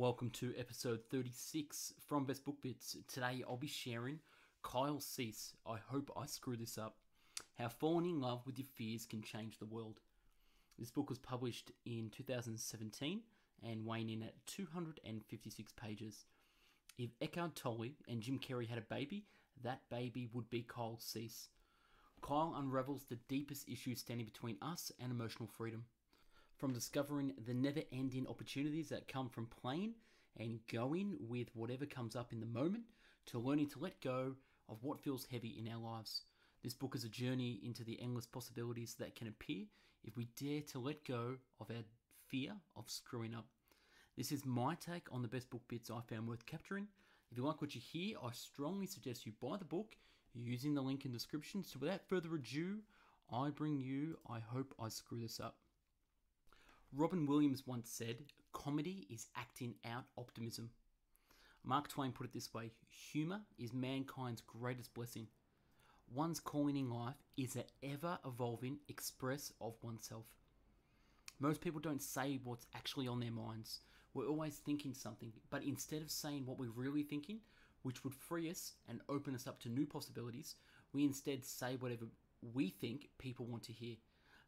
Welcome to episode 36 from Best Book Bits. Today I'll be sharing Kyle Cease. I hope I screw this up. How falling in love with your fears can change the world. This book was published in 2017 and weighing in at 256 pages. If Eckhart Tolle and Jim Carrey had a baby, that baby would be Kyle Cease. Kyle unravels the deepest issues standing between us and emotional freedom. From discovering the never ending opportunities that come from playing and going with whatever comes up in the moment, to learning to let go of what feels heavy in our lives. This book is a journey into the endless possibilities that can appear if we dare to let go of our fear of screwing up. This is my take on the best book bits I found worth capturing. If you like what you hear, I strongly suggest you buy the book using the link in the description. So without further ado, I bring you I Hope I Screw This Up. Robin Williams once said, Comedy is acting out optimism. Mark Twain put it this way Humour is mankind's greatest blessing. One's calling in life is an ever evolving express of oneself. Most people don't say what's actually on their minds. We're always thinking something, but instead of saying what we're really thinking, which would free us and open us up to new possibilities, we instead say whatever we think people want to hear.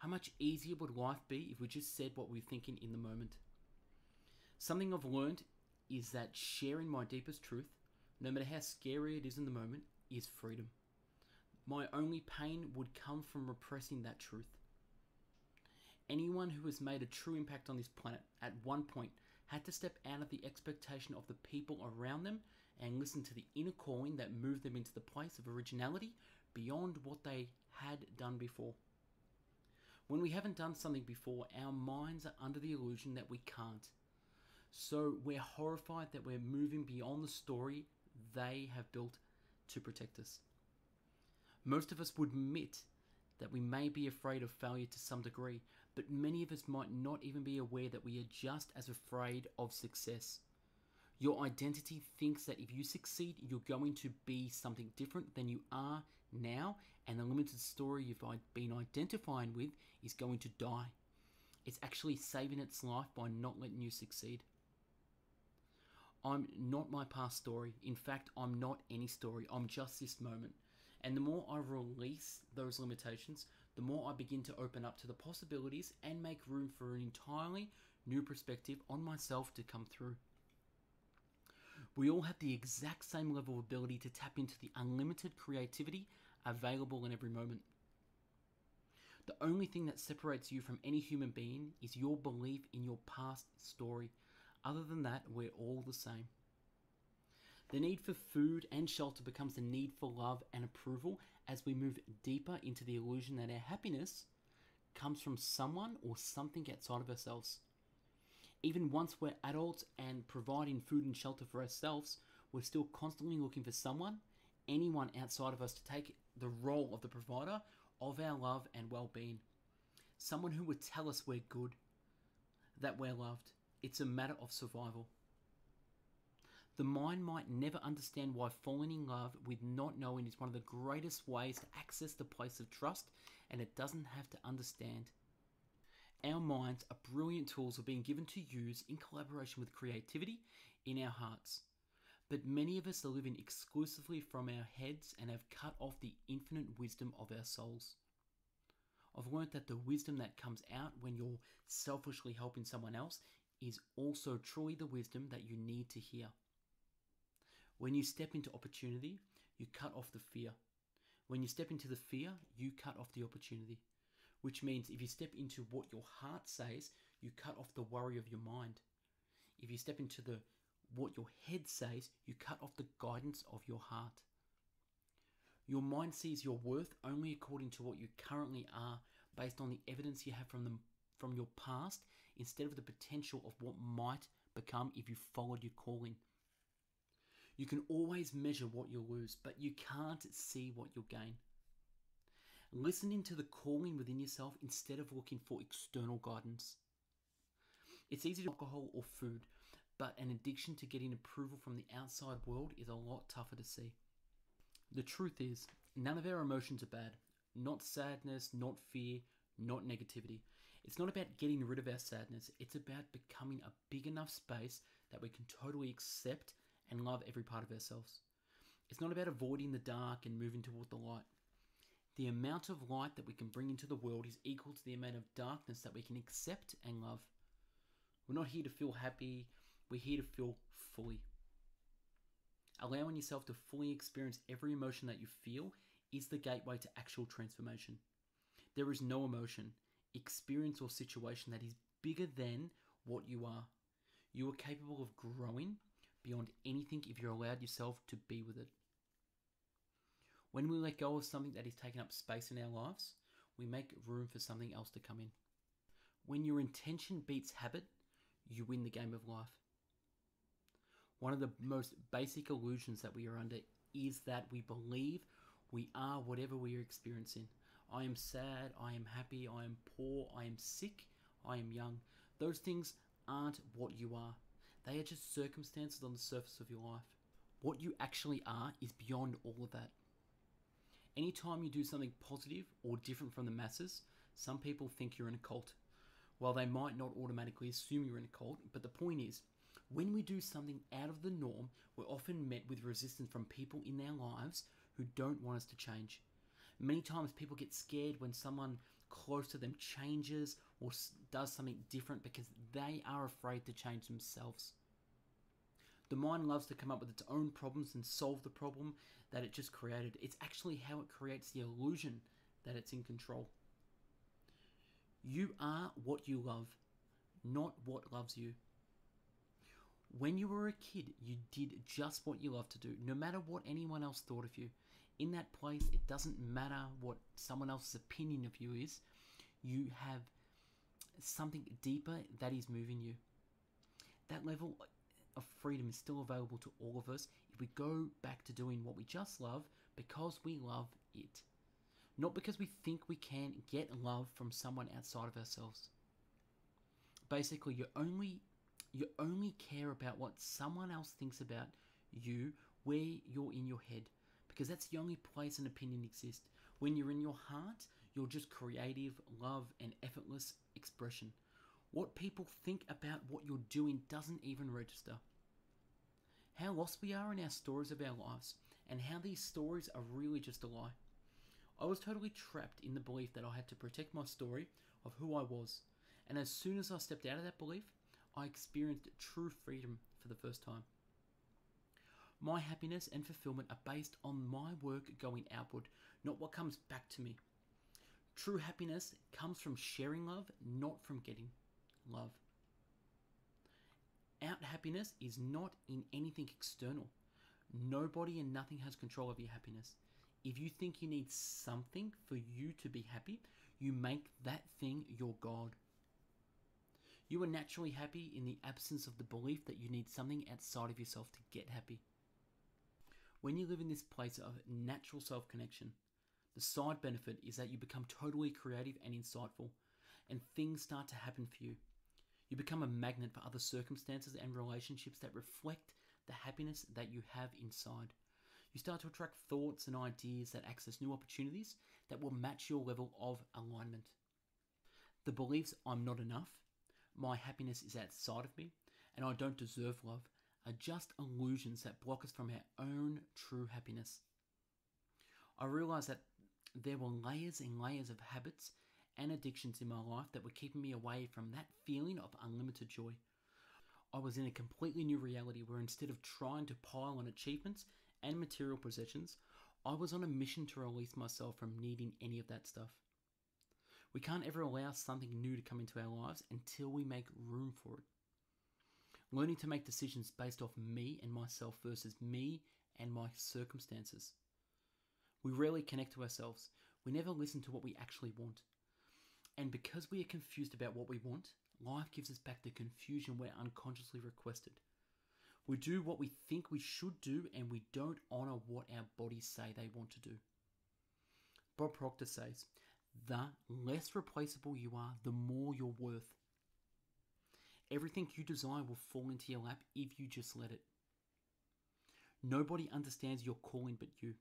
How much easier would life be if we just said what we we're thinking in the moment? Something I've learned is that sharing my deepest truth, no matter how scary it is in the moment, is freedom. My only pain would come from repressing that truth. Anyone who has made a true impact on this planet at one point had to step out of the expectation of the people around them and listen to the inner calling that moved them into the place of originality beyond what they had done before. When we haven't done something before, our minds are under the illusion that we can't. So we're horrified that we're moving beyond the story they have built to protect us. Most of us would admit that we may be afraid of failure to some degree, but many of us might not even be aware that we are just as afraid of success. Your identity thinks that if you succeed, you're going to be something different than you are now, and the limited story you've been identifying with is going to die. It's actually saving its life by not letting you succeed. I'm not my past story. In fact, I'm not any story. I'm just this moment. And the more I release those limitations, the more I begin to open up to the possibilities and make room for an entirely new perspective on myself to come through. We all have the exact same level of ability to tap into the unlimited creativity available in every moment. The only thing that separates you from any human being is your belief in your past story. Other than that, we're all the same. The need for food and shelter becomes the need for love and approval as we move deeper into the illusion that our happiness comes from someone or something outside of ourselves. Even once we're adults and providing food and shelter for ourselves, we're still constantly looking for someone, anyone outside of us, to take the role of the provider of our love and well being. Someone who would tell us we're good, that we're loved. It's a matter of survival. The mind might never understand why falling in love with not knowing is one of the greatest ways to access the place of trust, and it doesn't have to understand. Our minds are brilliant tools of being given to use in collaboration with creativity in our hearts. But many of us are living exclusively from our heads and have cut off the infinite wisdom of our souls. I've learned that the wisdom that comes out when you're selfishly helping someone else is also truly the wisdom that you need to hear. When you step into opportunity, you cut off the fear. When you step into the fear, you cut off the opportunity which means if you step into what your heart says, you cut off the worry of your mind. If you step into the what your head says, you cut off the guidance of your heart. Your mind sees your worth only according to what you currently are, based on the evidence you have from them from your past, instead of the potential of what might become if you followed your calling. You can always measure what you'll lose, but you can't see what you'll gain listening to the calling within yourself instead of looking for external guidance. It's easy to alcohol or food, but an addiction to getting approval from the outside world is a lot tougher to see. The truth is, none of our emotions are bad. Not sadness, not fear, not negativity. It's not about getting rid of our sadness, it's about becoming a big enough space that we can totally accept and love every part of ourselves. It's not about avoiding the dark and moving toward the light. The amount of light that we can bring into the world is equal to the amount of darkness that we can accept and love. We're not here to feel happy, we're here to feel fully. Allowing yourself to fully experience every emotion that you feel is the gateway to actual transformation. There is no emotion, experience, or situation that is bigger than what you are. You are capable of growing beyond anything if you're allowed yourself to be with it. When we let go of something that is taking up space in our lives, we make room for something else to come in. When your intention beats habit, you win the game of life. One of the most basic illusions that we are under is that we believe we are whatever we are experiencing. I am sad, I am happy, I am poor, I am sick, I am young. Those things aren't what you are. They are just circumstances on the surface of your life. What you actually are is beyond all of that. Anytime you do something positive or different from the masses, some people think you're in a cult. While they might not automatically assume you're in a cult, but the point is, when we do something out of the norm, we're often met with resistance from people in our lives who don't want us to change. Many times people get scared when someone close to them changes or does something different because they are afraid to change themselves. The mind loves to come up with its own problems and solve the problem that it just created. It's actually how it creates the illusion that it's in control. You are what you love, not what loves you. When you were a kid, you did just what you loved to do, no matter what anyone else thought of you. In that place, it doesn't matter what someone else's opinion of you is, you have something deeper that is moving you. That level of freedom is still available to all of us if we go back to doing what we just love because we love it. Not because we think we can get love from someone outside of ourselves. Basically, you're only you only care about what someone else thinks about you where you're in your head because that's the only place an opinion exists. When you're in your heart, you're just creative, love, and effortless expression. What people think about what you're doing doesn't even register. How lost we are in our stories of our lives, and how these stories are really just a lie. I was totally trapped in the belief that I had to protect my story of who I was, and as soon as I stepped out of that belief, I experienced true freedom for the first time. My happiness and fulfillment are based on my work going outward, not what comes back to me. True happiness comes from sharing love, not from getting love. Out happiness is not in anything external. Nobody and nothing has control of your happiness. If you think you need something for you to be happy, you make that thing your God. You are naturally happy in the absence of the belief that you need something outside of yourself to get happy. When you live in this place of natural self connection, the side benefit is that you become totally creative and insightful, and things start to happen for you. You become a magnet for other circumstances and relationships that reflect the happiness that you have inside. You start to attract thoughts and ideas that access new opportunities that will match your level of alignment. The beliefs I'm not enough, my happiness is outside of me, and I don't deserve love are just illusions that block us from our own true happiness. I realized that there were layers and layers of habits and addictions in my life that were keeping me away from that feeling of unlimited joy. I was in a completely new reality where instead of trying to pile on achievements and material possessions, I was on a mission to release myself from needing any of that stuff. We can't ever allow something new to come into our lives until we make room for it. Learning to make decisions based off me and myself versus me and my circumstances. We rarely connect to ourselves. We never listen to what we actually want. And because we are confused about what we want, life gives us back the confusion we're unconsciously requested. We do what we think we should do and we don't honor what our bodies say they want to do. Bob Proctor says, the less replaceable you are, the more you're worth. Everything you desire will fall into your lap if you just let it. Nobody understands your calling but you.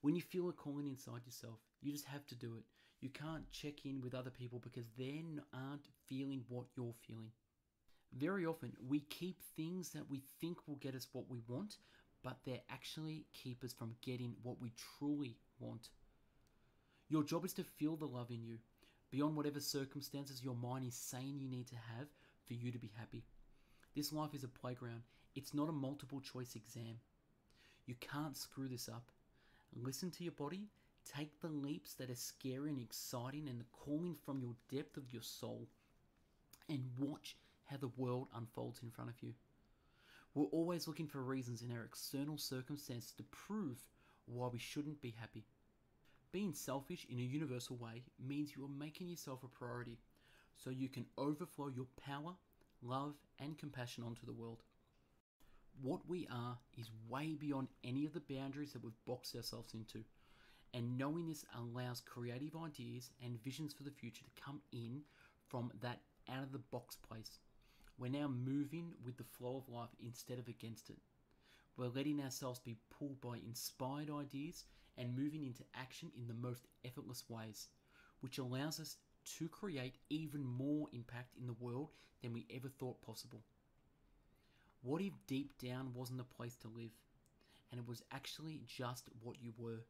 When you feel a calling inside yourself, you just have to do it. You can't check in with other people because they aren't feeling what you're feeling. Very often, we keep things that we think will get us what we want, but they actually keep us from getting what we truly want. Your job is to feel the love in you, beyond whatever circumstances your mind is saying you need to have for you to be happy. This life is a playground, it's not a multiple choice exam. You can't screw this up. Listen to your body, take the leaps that are scary and exciting and the calling from your depth of your soul, and watch how the world unfolds in front of you. We're always looking for reasons in our external circumstances to prove why we shouldn't be happy. Being selfish in a universal way means you are making yourself a priority so you can overflow your power, love, and compassion onto the world. What we are is way beyond any of the boundaries that we've boxed ourselves into, and knowing this allows creative ideas and visions for the future to come in from that out of the box place. We're now moving with the flow of life instead of against it. We're letting ourselves be pulled by inspired ideas and moving into action in the most effortless ways, which allows us to create even more impact in the world than we ever thought possible. What if deep down wasn't a place to live and it was actually just what you were?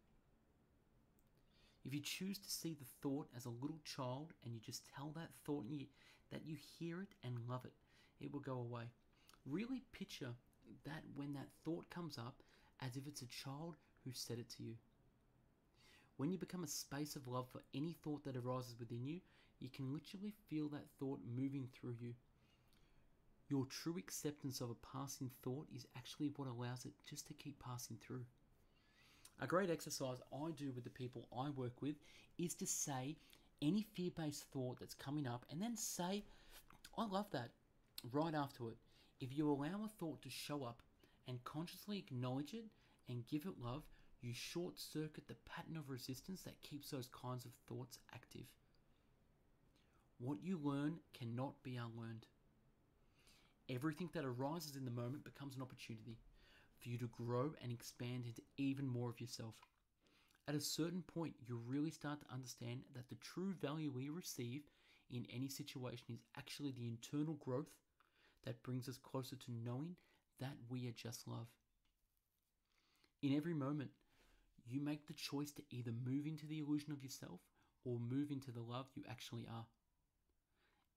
If you choose to see the thought as a little child and you just tell that thought you, that you hear it and love it, it will go away. Really picture that when that thought comes up as if it's a child who said it to you. When you become a space of love for any thought that arises within you, you can literally feel that thought moving through you. Your true acceptance of a passing thought is actually what allows it just to keep passing through. A great exercise I do with the people I work with is to say any fear based thought that's coming up and then say, I love that right after it. If you allow a thought to show up and consciously acknowledge it and give it love, you short circuit the pattern of resistance that keeps those kinds of thoughts active. What you learn cannot be unlearned. Everything that arises in the moment becomes an opportunity for you to grow and expand into even more of yourself. At a certain point, you really start to understand that the true value we receive in any situation is actually the internal growth that brings us closer to knowing that we are just love. In every moment, you make the choice to either move into the illusion of yourself or move into the love you actually are.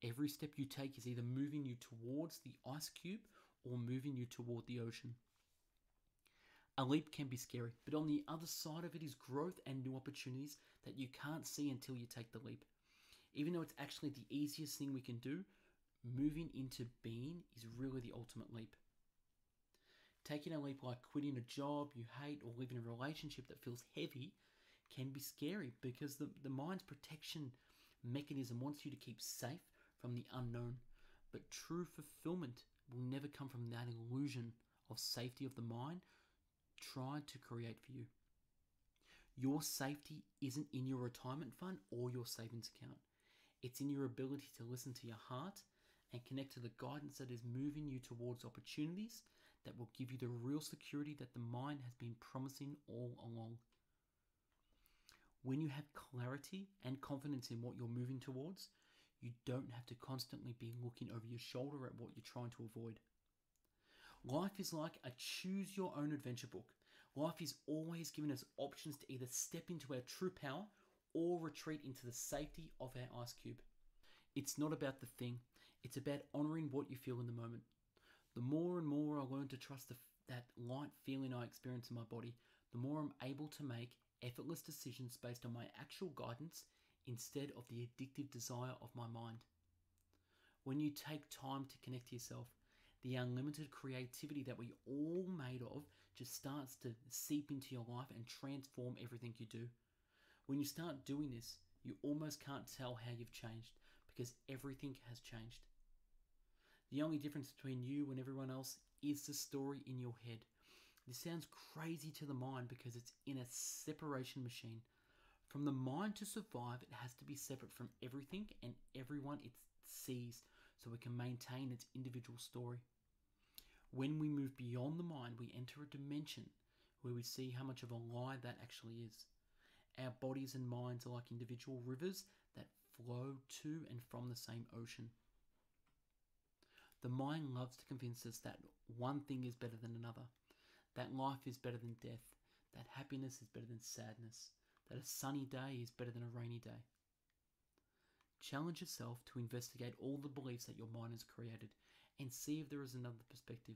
Every step you take is either moving you towards the ice cube or moving you toward the ocean. A leap can be scary, but on the other side of it is growth and new opportunities that you can't see until you take the leap. Even though it's actually the easiest thing we can do, moving into being is really the ultimate leap. Taking a leap like quitting a job you hate or leaving a relationship that feels heavy can be scary because the, the mind's protection mechanism wants you to keep safe from the unknown. But true fulfillment will never come from that illusion of safety of the mind tried to create for you. Your safety isn't in your retirement fund or your savings account. It's in your ability to listen to your heart and connect to the guidance that is moving you towards opportunities that will give you the real security that the mind has been promising all along. When you have clarity and confidence in what you're moving towards, you don't have to constantly be looking over your shoulder at what you're trying to avoid. Life is like a choose your own adventure book. Life is always giving us options to either step into our true power or retreat into the safety of our ice cube. It's not about the thing, it's about honoring what you feel in the moment. The more and more I learn to trust the, that light feeling I experience in my body, the more I'm able to make effortless decisions based on my actual guidance instead of the addictive desire of my mind. When you take time to connect to yourself, the unlimited creativity that we all made of just starts to seep into your life and transform everything you do. When you start doing this, you almost can't tell how you've changed because everything has changed. The only difference between you and everyone else is the story in your head. This sounds crazy to the mind because it's in a separation machine. From the mind to survive, it has to be separate from everything and everyone it sees so it can maintain its individual story. When we move beyond the mind, we enter a dimension where we see how much of a lie that actually is. Our bodies and minds are like individual rivers that flow to and from the same ocean. The mind loves to convince us that one thing is better than another, that life is better than death, that happiness is better than sadness, that a sunny day is better than a rainy day. Challenge yourself to investigate all the beliefs that your mind has created and see if there is another perspective.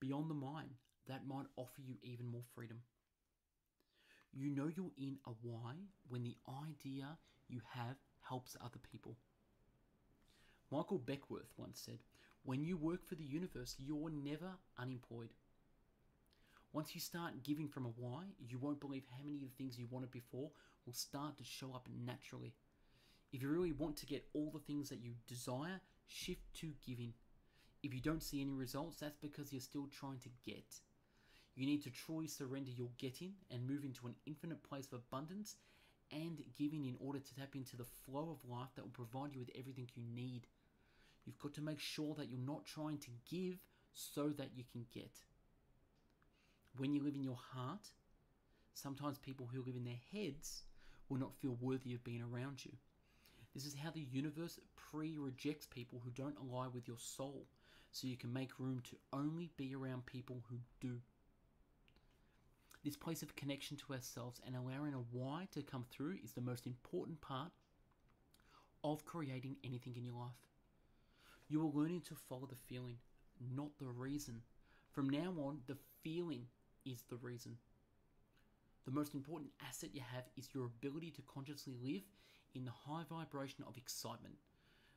Beyond the mind, that might offer you even more freedom. You know you're in a why when the idea you have helps other people. Michael Beckwith once said, When you work for the universe, you're never unemployed. Once you start giving from a why, you won't believe how many of the things you wanted before will start to show up naturally. If you really want to get all the things that you desire, shift to giving. If you don't see any results, that's because you're still trying to get. You need to truly surrender your getting and move into an infinite place of abundance and giving in order to tap into the flow of life that will provide you with everything you need. You've got to make sure that you're not trying to give so that you can get. When you live in your heart, sometimes people who live in their heads will not feel worthy of being around you. This is how the universe pre rejects people who don't align with your soul, so you can make room to only be around people who do. This place of connection to ourselves and allowing a why to come through is the most important part of creating anything in your life. You are learning to follow the feeling, not the reason. From now on, the feeling is the reason. The most important asset you have is your ability to consciously live in the high vibration of excitement.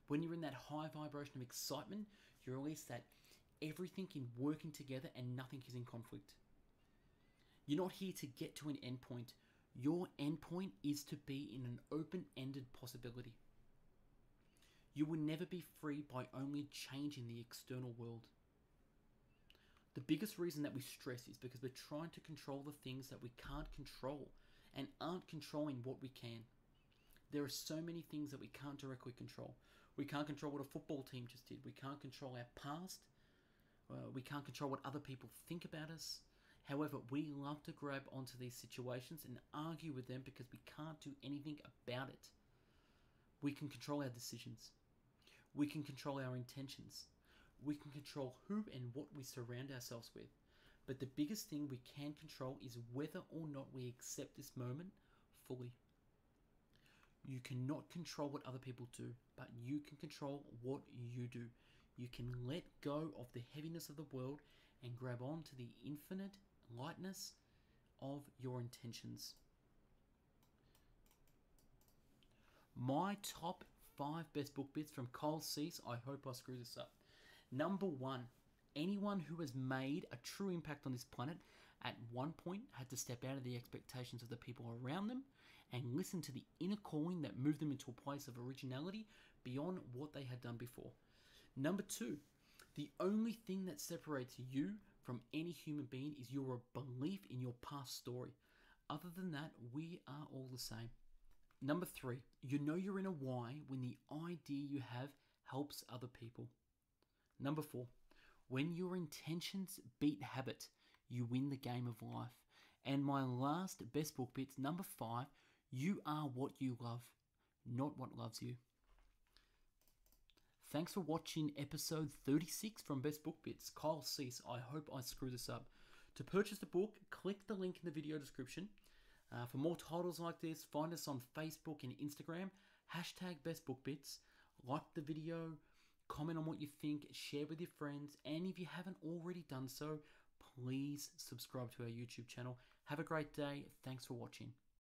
When you're in that high vibration of excitement, you release that everything in working together and nothing is in conflict. You're not here to get to an endpoint. Your endpoint is to be in an open ended possibility. You will never be free by only changing the external world. The biggest reason that we stress is because we're trying to control the things that we can't control and aren't controlling what we can. There are so many things that we can't directly control. We can't control what a football team just did. We can't control our past. Uh, we can't control what other people think about us. However, we love to grab onto these situations and argue with them because we can't do anything about it. We can control our decisions. We can control our intentions. We can control who and what we surround ourselves with. But the biggest thing we can control is whether or not we accept this moment fully. You cannot control what other people do, but you can control what you do. You can let go of the heaviness of the world and grab on to the infinite lightness of your intentions. My top five best book bits from Kyle Cease. I hope I screw this up. Number one, anyone who has made a true impact on this planet at one point had to step out of the expectations of the people around them and listen to the inner calling that moved them into a place of originality beyond what they had done before. Number two, the only thing that separates you from any human being is your belief in your past story. Other than that, we are all the same. Number three, you know you're in a why when the idea you have helps other people. Number four, when your intentions beat habit, you win the game of life. And my last best book bits, number five, you are what you love, not what loves you. Thanks for watching episode 36 from Best Book Bits. Kyle Cease, I hope I screw this up. To purchase the book, click the link in the video description. Uh, for more titles like this, find us on Facebook and Instagram. Hashtag Best Book Bits. Like the video, comment on what you think, share with your friends, and if you haven't already done so, please subscribe to our YouTube channel. Have a great day. Thanks for watching.